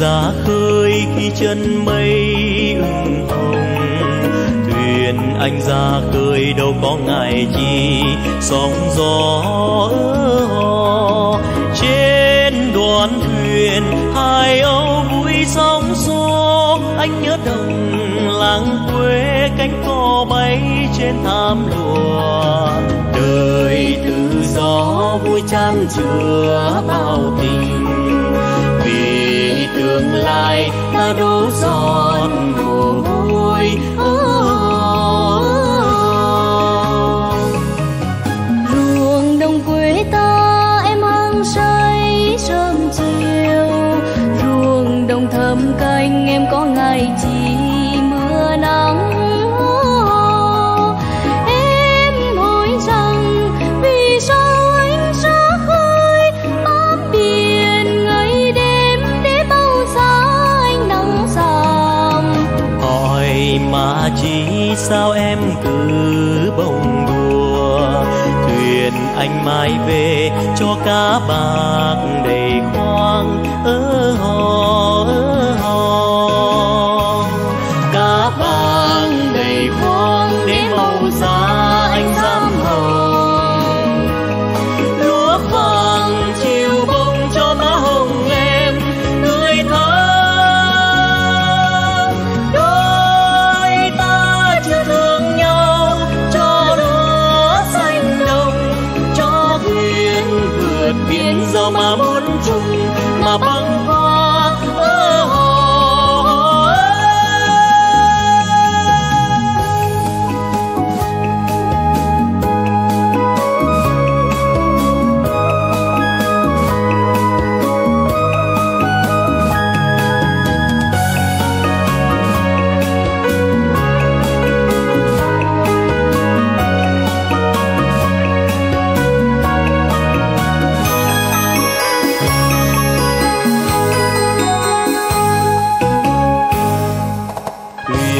ra khơi khi chân mây ửng hồng. Thuyền anh ra khơi đâu có ngại chi, sóng gió trên đoàn thuyền hai âu vui sóng xô, anh nhớ đồng làng quê cánh cò bay trên thảm lụa đời tự do vui chan chứa bao tình đổ giọt mồ hôi ruộng đồng quê ta em hăng say sớm chiều. Ruộng đồng thầm canh em có ngày chiều. Sao em cứ bông đùa thuyền anh mai về cho cá bạc đầy khoang ơ hò ơ hò. Chung mà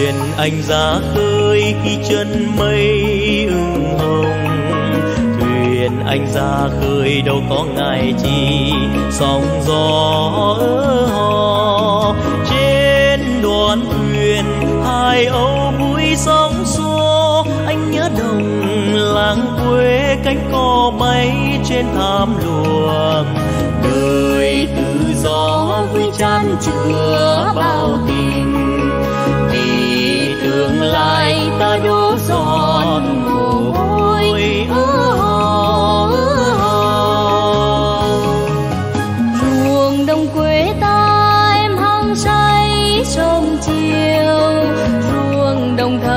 thuyền anh ra khơi khi chân mây ửng hồng. Thuyền anh ra khơi đâu có ngày chi, sóng gió hò. Trên đoàn thuyền hai âu vui sóng xô, anh nhớ đồng làng quê cánh cò bay trên thảm luồng. Đời tự do vui chan chứa bao tình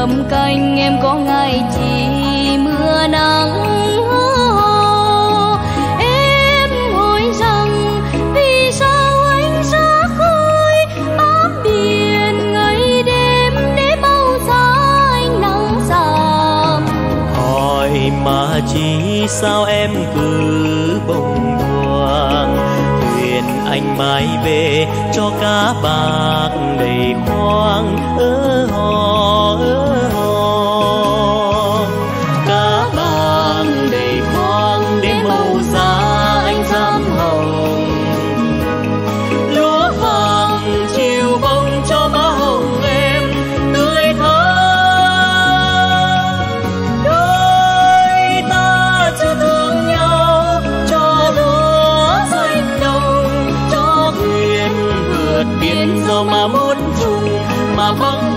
ruộng đồng canh, em có ngày chỉ mưa nắng. Em hỏi rằng, vì sao anh xa khơi? Bám biển ngày đêm để bao xa anh nắng giảm hỏi mà chỉ sao em cứ bồng buông thuyền anh mai về cho cá bạc đầy khoang ơ đồng